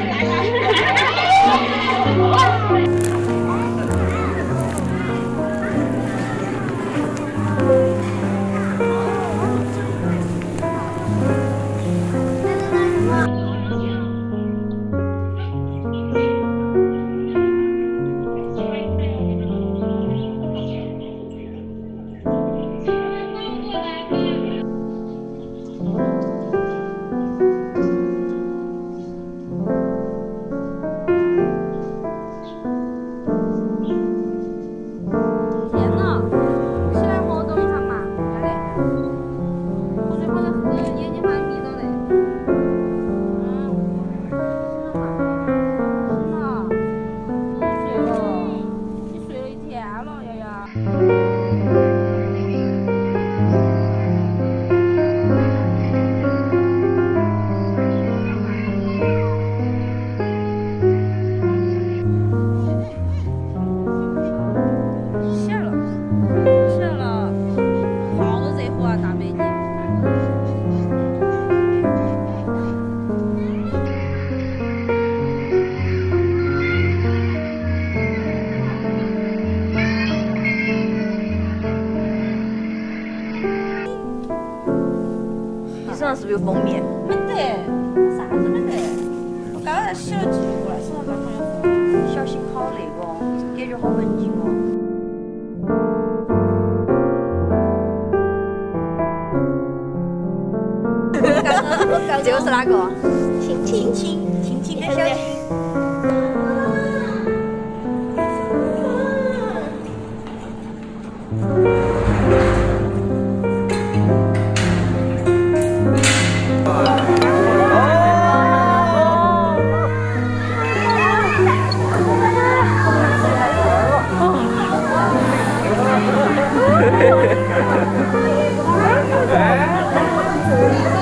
来来。啊。嗯身上是不是有蜂面？没得啥子没得刚才洗了几个过来身上刚好有小心好那个感觉好文静哦。这个是哪个？亲亲亲亲跟小心 Thank.